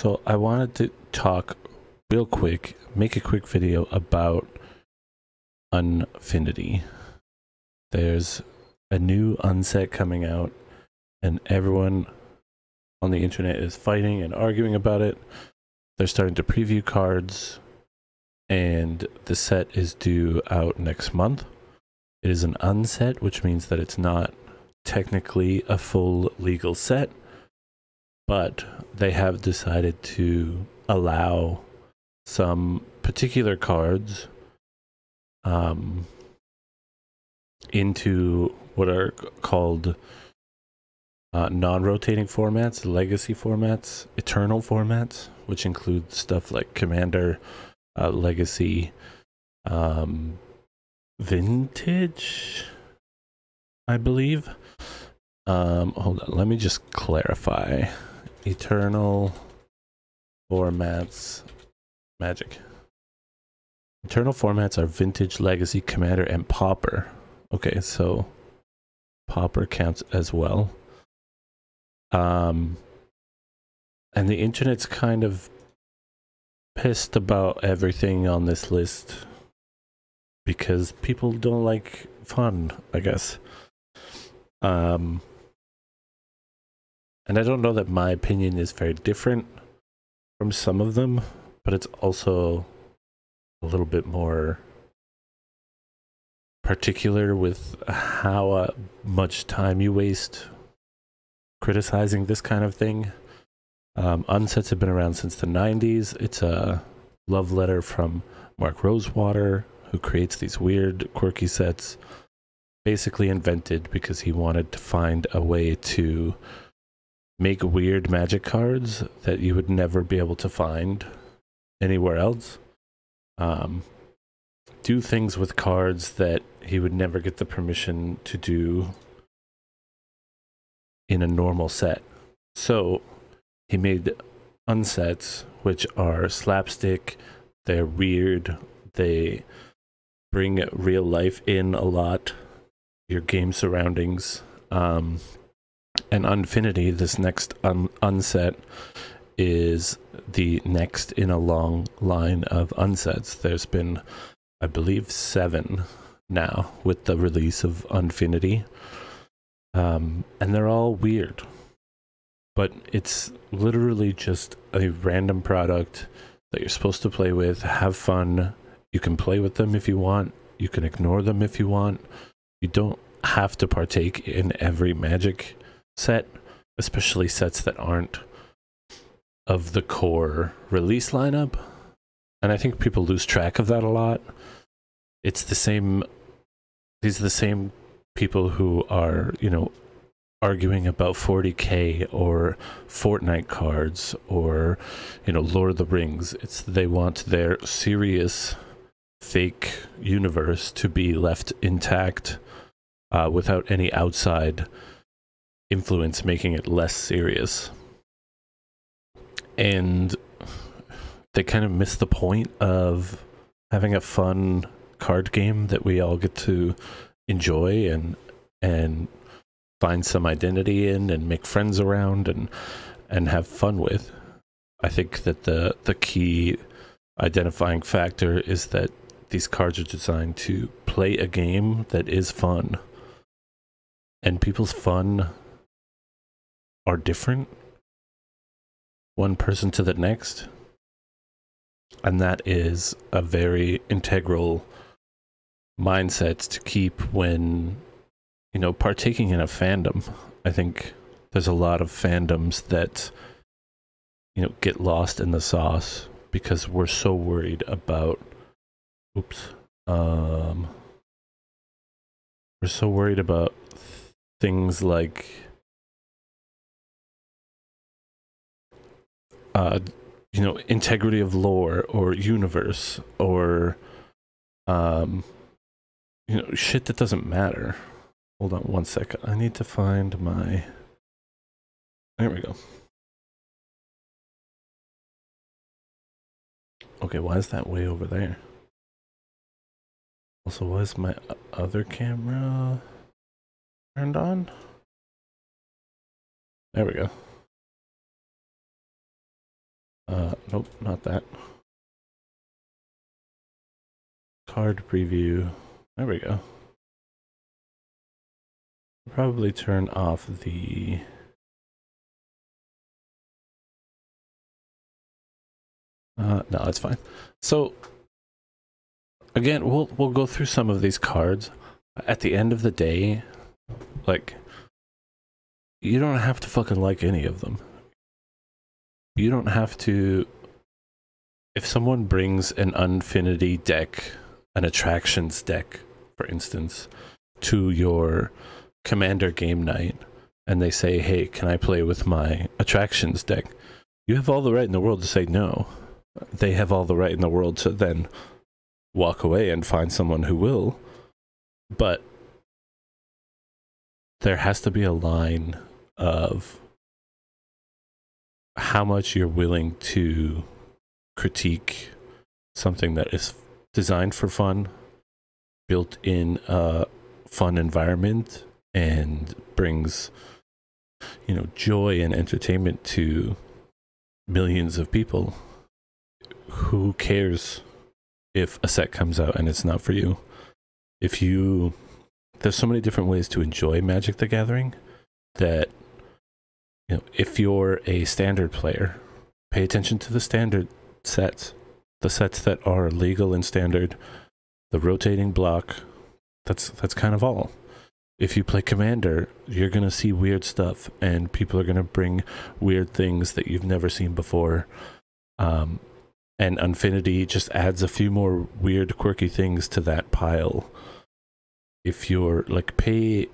So I wanted to talk real quick, make a quick video about Unfinity. There's a new unset coming out, and everyone on the internet is fighting and arguing about it. They're starting to preview cards, and the set is due out next month. It is an unset, which means that it's not technically a full legal set, but they have decided to allow some particular cards um, into what are called uh, non-rotating formats, legacy formats, eternal formats, which include stuff like Commander, uh, Legacy, um, Vintage, I believe. Um, hold on, let me just clarify. Eternal formats, magic. Eternal formats are Vintage, Legacy, Commander, and Pauper. Okay, so Pauper counts as well. Um, and the internet's kind of pissed about everything on this list because people don't like fun, I guess. Um, and I don't know that my opinion is very different from some of them, but it's also a little bit more particular with how uh, much time you waste criticizing this kind of thing. Um, unsets have been around since the 90s. It's a love letter from Mark Rosewater, who creates these weird, quirky sets. Basically invented because he wanted to find a way to make weird magic cards that you would never be able to find anywhere else. Um, do things with cards that he would never get the permission to do in a normal set. So he made unsets, which are slapstick, they're weird, they bring real life in a lot, your game surroundings. Um, and Unfinity, this next un- unset, is the next in a long line of unsets. There's been, I believe, seven now with the release of Unfinity. Um, and they're all weird. But it's literally just a random product that you're supposed to play with, have fun. You can play with them if you want, you can ignore them if you want. You don't have to partake in every magic set, especially sets that aren't of the core release lineup. And I think people lose track of that a lot. It's the same, these are the same people who are, you know, arguing about 40k or Fortnite cards or, you know, Lord of the Rings. It's they want their serious fake universe to be left intact uh, without any outside influence making it less serious. And they kind of miss the point of having a fun card game that we all get to enjoy and and find some identity in and make friends around and and have fun with. I think that the the key identifying factor is that these cards are designed to play a game that is fun. And people's fun are different one person to the next. And that is a very integral mindset to keep when, you know, partaking in a fandom. I think there's a lot of fandoms that, you know, get lost in the sauce because we're so worried about, oops, um, we're so worried about things like uh, you know, integrity of lore or universe or, um, you know, shit that doesn't matter. Hold on one second. I need to find my. There we go. Okay, why is that way over there? Also, why is my other camera turned on? There we go. Uh, nope, not that. Card preview. There we go. Probably turn off the Uh, no, that's fine. So again, we'll we'll go through some of these cards. At the end of the day, like you don't have to fucking like any of them. You don't have to if someone brings an Unfinity deck, an attractions deck, for instance, to your commander game night and they say, "Hey, can I play with my attractions deck?" You have all the right in the world to say no they have all the right in the world to then walk away and find someone who will. But there has to be a line of how much you're willing to critique something that is designed for fun, built in a fun environment, and brings, you know, joy and entertainment to millions of people who cares if a set comes out and it's not for you? If you, there's so many different ways to enjoy Magic the Gathering that, you know, if you're a standard player, pay attention to the standard sets, the sets that are legal and standard, the rotating block. That's that's kind of all. If you play Commander, you're gonna see weird stuff, and people are gonna bring weird things that you've never seen before. Um, and Unfinity just adds a few more weird, quirky things to that pile. If you're like, pay,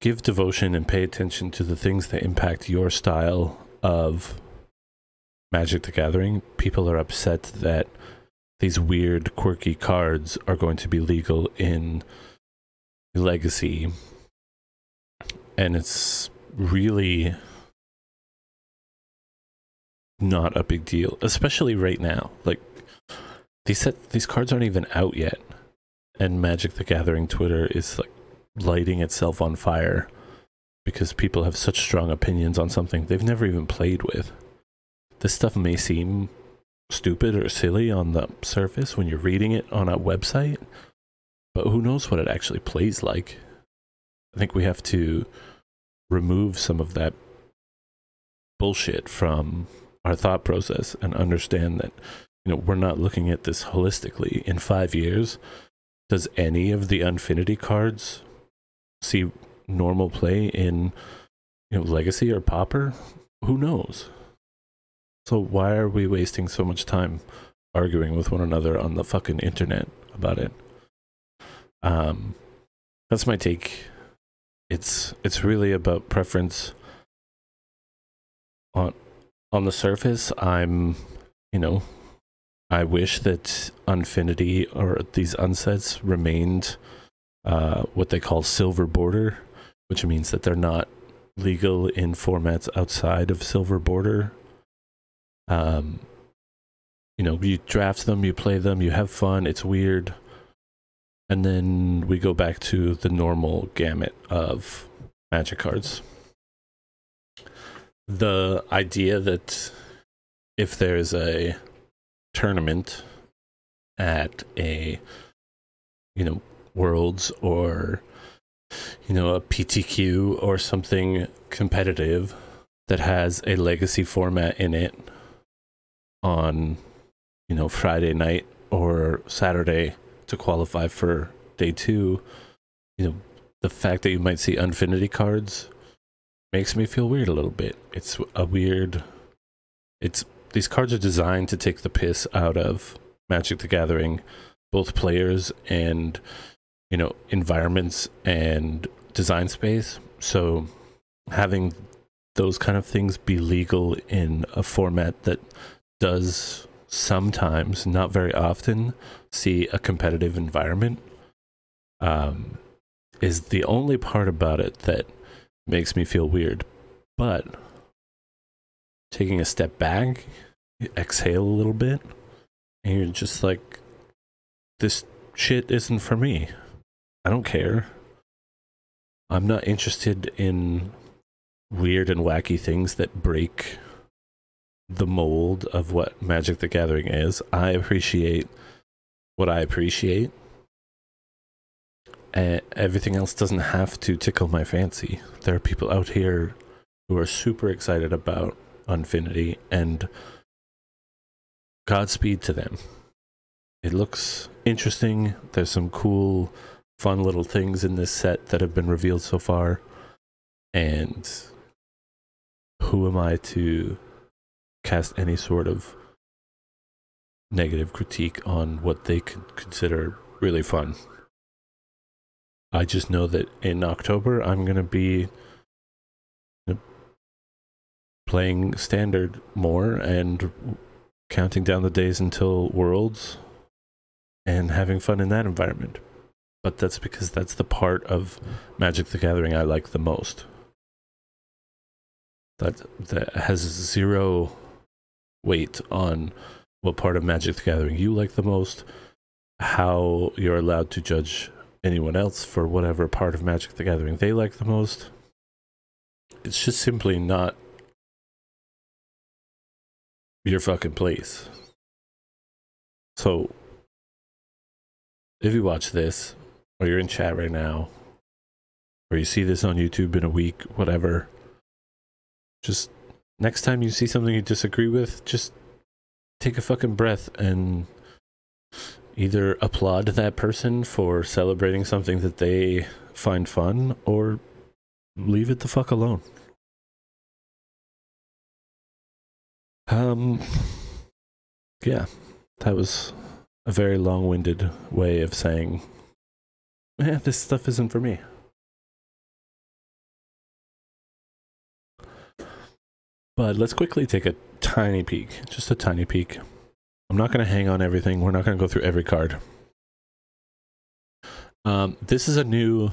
give devotion and pay attention to the things that impact your style of Magic the Gathering, people are upset that these weird, quirky cards are going to be legal in Legacy. And it's really not a big deal, especially right now. Like these set these cards aren't even out yet, and Magic the Gathering Twitter is like lighting itself on fire because people have such strong opinions on something they've never even played with. This stuff may seem stupid or silly on the surface when you're reading it on a website, but who knows what it actually plays like. I think we have to remove some of that bullshit from our thought process and understand that you know we're not looking at this holistically in 5 years does any of the unfinity cards see normal play in you know legacy or Pauper? Who knows? So why are we wasting so much time arguing with one another on the fucking internet about it? Um that's my take. It's it's really about preference. On on the surface, I'm, you know, I wish that Unfinity or these unsets remained uh, what they call silver border, which means that they're not legal in formats outside of silver border. Um, you know, you draft them, you play them, you have fun, it's weird. And then we go back to the normal gamut of magic cards the idea that if there's a tournament at a you know worlds or you know a PTQ or something competitive that has a legacy format in it on you know Friday night or Saturday to qualify for day 2 you know the fact that you might see unfinity cards makes me feel weird a little bit. It's a weird. It's these cards are designed to take the piss out of Magic the Gathering, both players and you know environments and design space. So having those kind of things be legal in a format that does sometimes, not very often, see a competitive environment um, is the only part about it that makes me feel weird. But taking a step back, exhale a little bit, and you're just like, this shit isn't for me. I don't care. I'm not interested in weird and wacky things that break the mold of what Magic the Gathering is. I appreciate what I appreciate. And everything else doesn't have to tickle my fancy. There are people out here who are super excited about Unfinity and Godspeed to them. It looks interesting. There's some cool, fun little things in this set that have been revealed so far. And who am I to cast any sort of negative critique on what they could consider really fun? I just know that in October I'm going to be playing standard more and counting down the days until worlds and having fun in that environment. But that's because that's the part of Magic the Gathering I like the most. That that has zero weight on what part of Magic the Gathering you like the most, how you're allowed to judge anyone else for whatever part of Magic the Gathering they like the most. It's just simply not your fucking place. So, if you watch this, or you're in chat right now, or you see this on YouTube in a week, whatever, just next time you see something you disagree with, just take a fucking breath and either applaud that person for celebrating something that they find fun or leave it the fuck alone. Um, yeah, that was a very long winded way of saying, yeah, this stuff isn't for me. But let's quickly take a tiny peek, just a tiny peek. I'm not going to hang on everything. We're not going to go through every card. Um, this is a new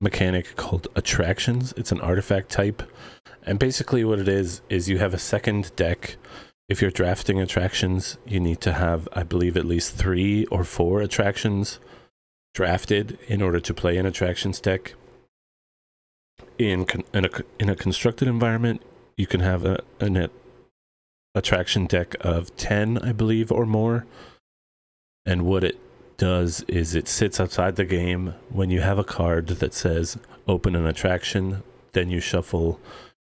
mechanic called attractions. It's an artifact type. And basically what it is is you have a second deck. If you're drafting attractions, you need to have I believe at least 3 or 4 attractions drafted in order to play an attractions deck. In in a in a constructed environment, you can have a, an attraction deck of 10, I believe, or more. And what it does is it sits outside the game when you have a card that says open an attraction, then you shuffle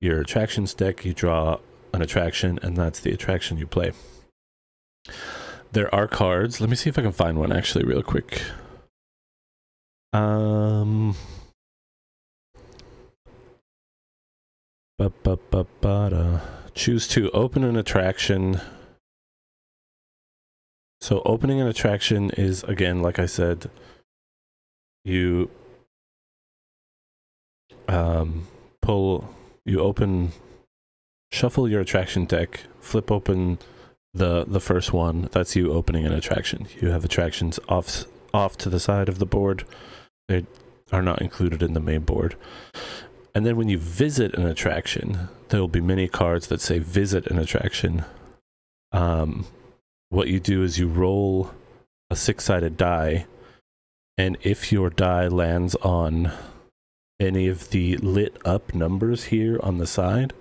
your attractions deck, you draw an attraction, and that's the attraction you play. There are cards. Let me see if I can find one actually, real quick. Um. Ba, ba, ba, ba. Choose to open an attraction. So opening an attraction is, again, like I said, you um, pull, you open, shuffle your attraction deck, flip open the the first one. That's you opening an attraction. You have attractions off off to the side of the board. They are not included in the main board. And then when you visit an attraction, there will be many cards that say visit an attraction. Um, what you do is you roll a six sided die, and if your die lands on any of the lit up numbers here on the side,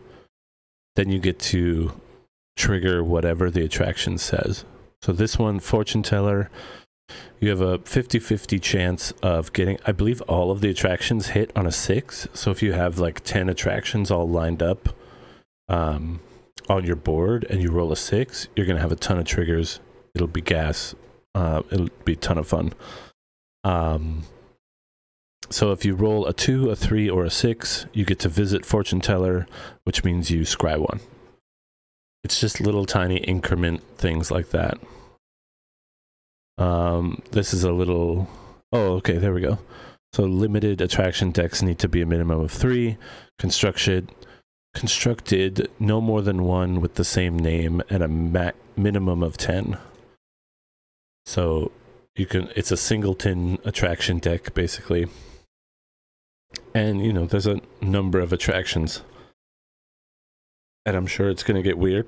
then you get to trigger whatever the attraction says. So this one, fortune teller, you have a 50-50 chance of getting i believe all of the attractions hit on a six. So if you have like 10 attractions all lined up um, on your board and you roll a six you're going to have a ton of triggers. It'll be gas uh, it'll be a ton of fun. Um, so if you roll a two a three or a six you get to visit fortune teller which means you scry one. It's just little tiny increment things like that um, this is a little. Oh, okay, there we go. So limited attraction decks need to be a minimum of three. Constructed, constructed no more than one with the same name and a ma- minimum of ten. So you can. It's a singleton attraction deck basically. And you know, there's a number of attractions. And I'm sure it's going to get weird.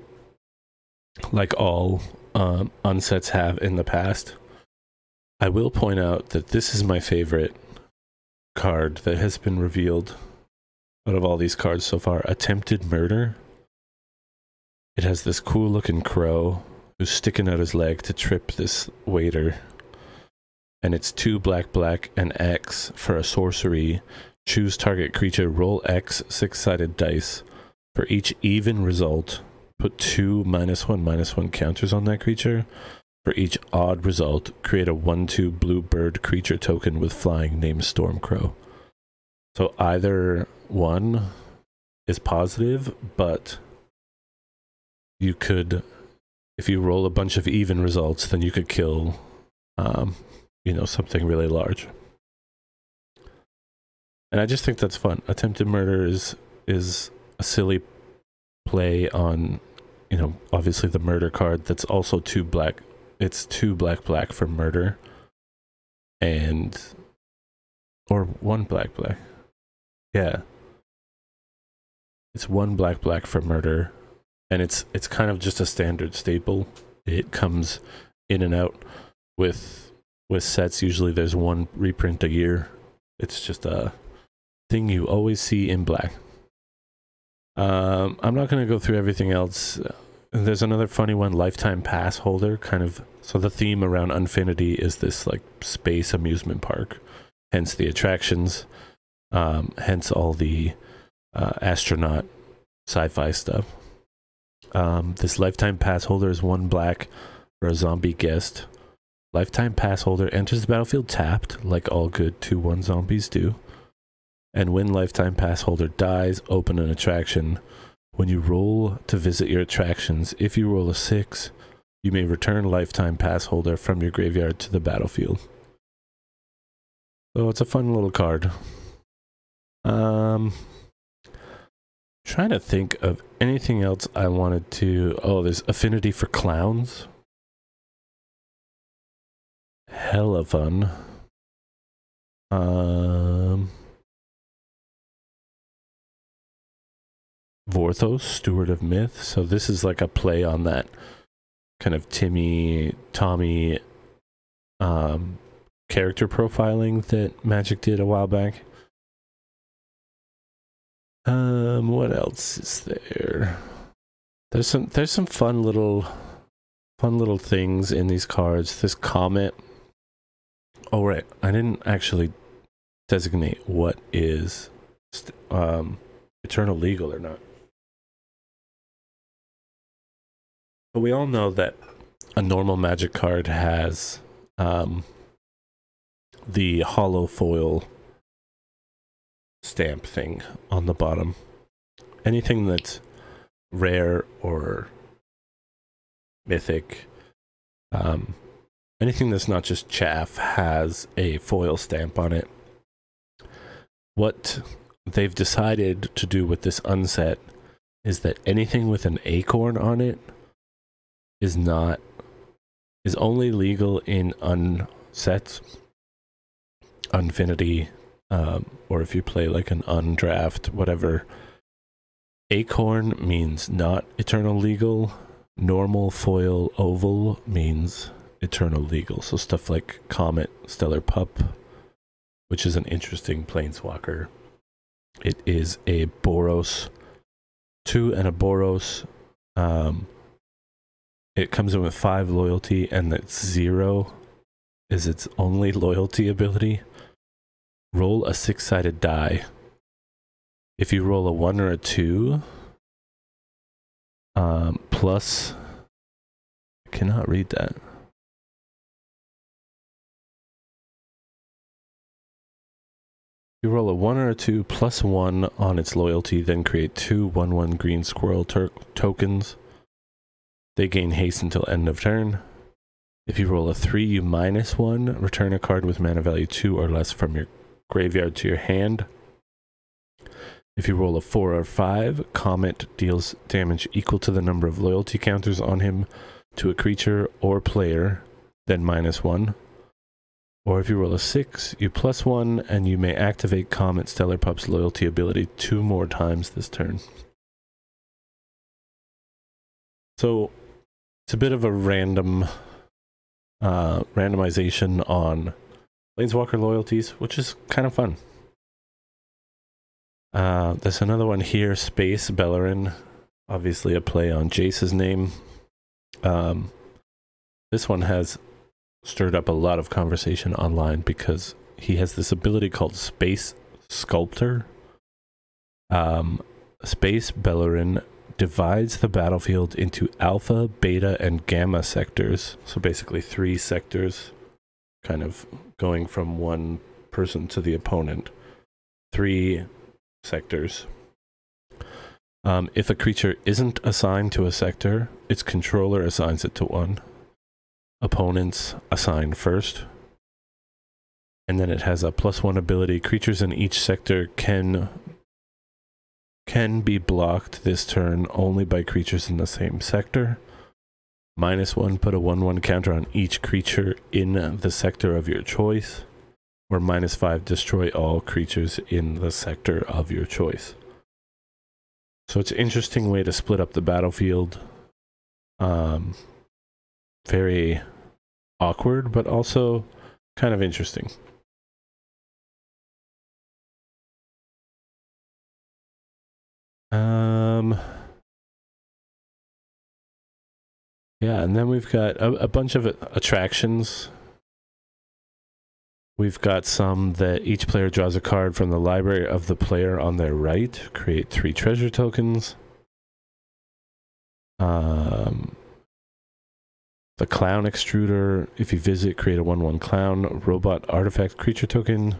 Like all um, unsets have in the past. I will point out that this is my favorite card that has been revealed out of all these cards so far. Attempted Murder. it has this cool looking crow who's sticking out his leg to trip this waiter. And it's two black, black, and X for a sorcery. Choose target creature, roll X six sided dice. For each even result, put two minus one, minus one counters on that creature. For each odd result, create a 1 2 blue bird creature token with flying named Stormcrow. So either one is positive, but you could, if you roll a bunch of even results, then you could kill, um, you know, something really large. And I just think that's fun. Attempted murder is is a silly play on, you know, obviously the murder card. That's also two black. It's two black black for murder, and or one black black. Yeah, it's one black black for murder, and it's it's kind of just a standard staple. It comes in and out with with sets. Usually, there's one reprint a year. It's just a thing you always see in black. Um, I'm not going to go through everything else. There's another funny one, lifetime pass holder, kind of. So the theme around Unfinity is this like space amusement park, hence the attractions, um, hence all the uh, astronaut sci-fi stuff. Um, this lifetime pass holder is one black for a zombie guest. Lifetime pass holder enters the battlefield tapped, like all good 2 1 zombies do. And when lifetime pass holder dies, open an attraction. When you roll to visit your attractions, if you roll a 6, you may return lifetime pass holder from your graveyard to the battlefield. So it's a fun little card. Um, trying to think of anything else I wanted to. Oh, there's affinity for clowns. Hella fun. Um, Vorthos, Steward of Myth. So this is like a play on that kind of Timmy, Tommy um, character profiling that Magic did a while back. Um, what else is there? There's some there's some fun little fun little things in these cards. This comet. Oh right, I didn't actually designate what is um eternal legal or not. But we all know that a normal magic card has um, the hollow foil stamp thing on the bottom. Anything that's rare or mythic, um, anything that's not just chaff has a foil stamp on it. What they've decided to do with this unset is that anything with an acorn on it is not is only legal in unsets, unfinity, um, or if you play like an undraft, whatever. Acorn means not eternal legal. Normal foil oval means eternal legal. So stuff like Comet, Stellar Pup, which is an interesting planeswalker. It is a Boros, two and a Boros. Um, it comes in with five loyalty, and that zero is its only loyalty ability. Roll a six sided die. If you roll a one or a two, um, plus, I cannot read that. You roll a one or a two plus one on its loyalty, then create two one one green squirrel tokens they gain haste until end of turn. If you roll a 3, you minus 1. Return a card with mana value 2 or less from your graveyard to your hand. If you roll a 4 or 5, Comet deals damage equal to the number of loyalty counters on him to a creature or player, then minus 1. Or if you roll a 6, you plus 1, and you may activate Comet Stellar Pup's loyalty ability two more times this turn. So it's a bit of a random uh, randomization on Planeswalker loyalties, which is kind of fun. Uh, there's another one here, Space Beleren. obviously a play on Jace's name. Um, this one has stirred up a lot of conversation online because he has this ability called Space Sculptor. Um, Space Beleren divides the battlefield into alpha, beta, and gamma sectors. So basically, three sectors, kind of going from one person to the opponent. Three sectors. Um, if a creature isn't assigned to a sector, its controller assigns it to one. Opponents assign first. And then it has a plus one ability. Creatures in each sector can can be blocked this turn only by creatures in the same sector. Minus one, put a 1 1 counter on each creature in the sector of your choice. Or minus five, destroy all creatures in the sector of your choice. So it's an interesting way to split up the battlefield. Um, very awkward, but also kind of interesting. Um, yeah, and then we've got a, a bunch of attractions. We've got some that each player draws a card from the library of the player on their right. Create three treasure tokens. Um, the clown extruder. If you visit, create a 1 1 clown. Robot artifact creature token.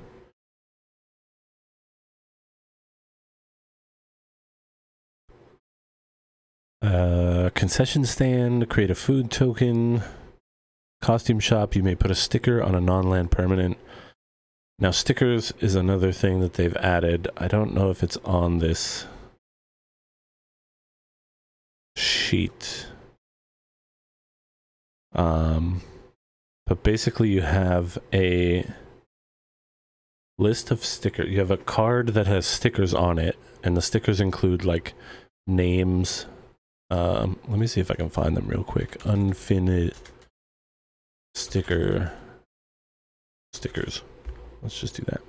Uh, concession stand, create a food token. Costume shop, you may put a sticker on a non-land permanent. Now stickers is another thing that they've added. I don't know if it's on this sheet. Um, but basically you have a list of stickers. You have a card that has stickers on it, and the stickers include like names, um, let me see if I can find them real quick. Unfinished sticker stickers. Let's just do that.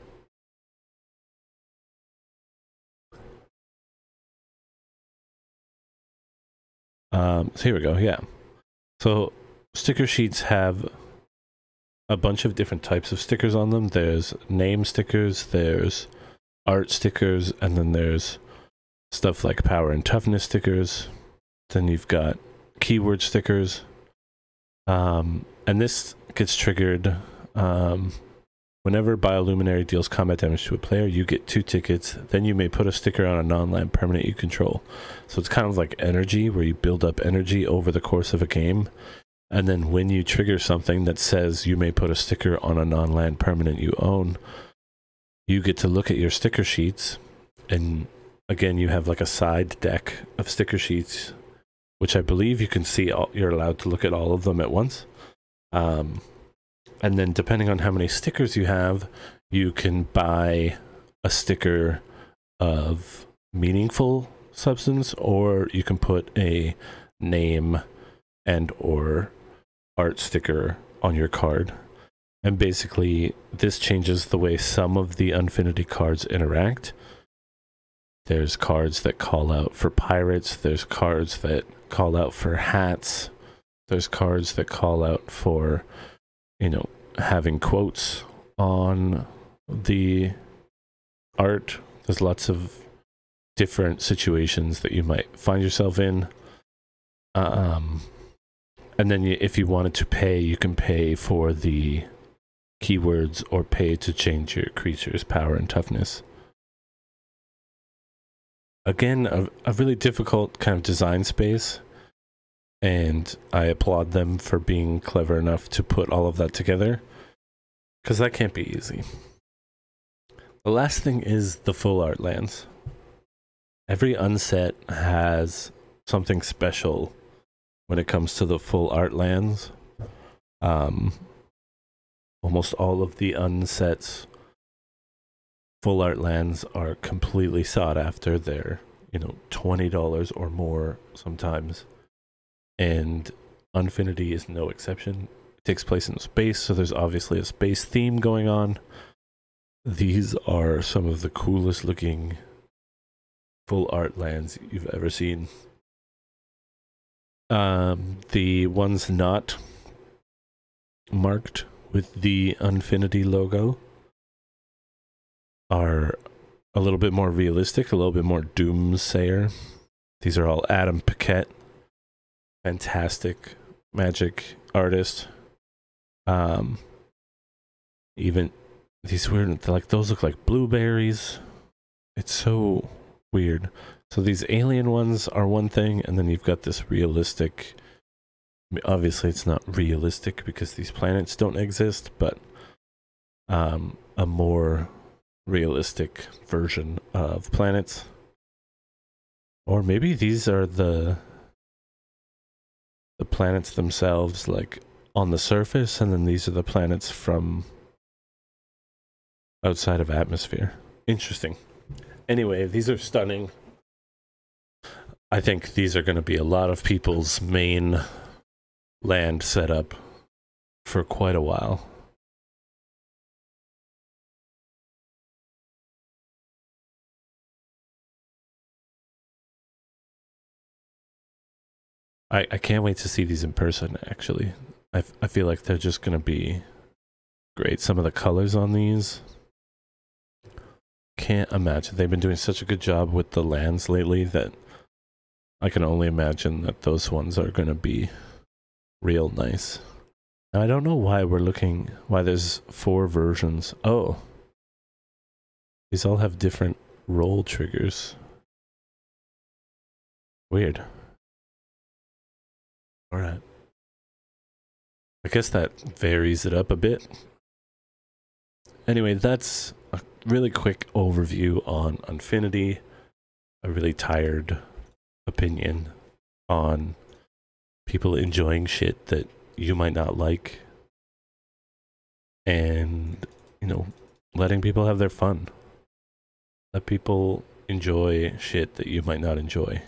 Um, so here we go. Yeah. So sticker sheets have a bunch of different types of stickers on them. There's name stickers, there's art stickers, and then there's stuff like power and toughness stickers. Then you've got keyword stickers. Um, and this gets triggered um, whenever Bioluminary deals combat damage to a player, you get two tickets. Then you may put a sticker on a non-land permanent you control. So it's kind of like energy, where you build up energy over the course of a game. And then when you trigger something that says you may put a sticker on a non-land permanent you own, you get to look at your sticker sheets. And again, you have like a side deck of sticker sheets which I believe you can see all, you're allowed to look at all of them at once. Um, and then depending on how many stickers you have, you can buy a sticker of meaningful substance or you can put a name and or art sticker on your card. And basically this changes the way some of the Unfinity cards interact. There's cards that call out for pirates. There's cards that call out for hats. There's cards that call out for, you know, having quotes on the art. There's lots of different situations that you might find yourself in. Um, and then you, if you wanted to pay, you can pay for the keywords or pay to change your creature's power and toughness again, a, a really difficult kind of design space. And I applaud them for being clever enough to put all of that together. Because that can't be easy. The last thing is the full art lands. Every unset has something special when it comes to the full art lands. Um, almost all of the unsets full art lands are completely sought after. They're, you know, $20 or more sometimes. And Unfinity is no exception. It takes place in space, so there's obviously a space theme going on. These are some of the coolest looking full art lands you've ever seen. Um, the ones not marked with the Unfinity logo are a little bit more realistic, a little bit more doomsayer. These are all Adam Paquette, fantastic magic artist. Um, even these weird, like those look like blueberries. It's so weird. So these alien ones are one thing, and then you've got this realistic. Obviously, it's not realistic because these planets don't exist, but um, a more realistic version of planets. Or maybe these are the the planets themselves, like on the surface, and then these are the planets from outside of atmosphere. Interesting. Anyway, these are stunning. I think these are going to be a lot of people's main land setup for quite a while. I, I can't wait to see these in person, actually. I, I feel like they're just going to be great. Some of the colors on these. Can't imagine. They've been doing such a good job with the lands lately that I can only imagine that those ones are going to be real nice. Now, I don't know why we're looking, why there's four versions. Oh. These all have different roll triggers. Weird. All right. I guess that varies it up a bit. Anyway, that's a really quick overview on Unfinity. A really tired opinion on people enjoying shit that you might not like. And, you know, letting people have their fun. Let people enjoy shit that you might not enjoy.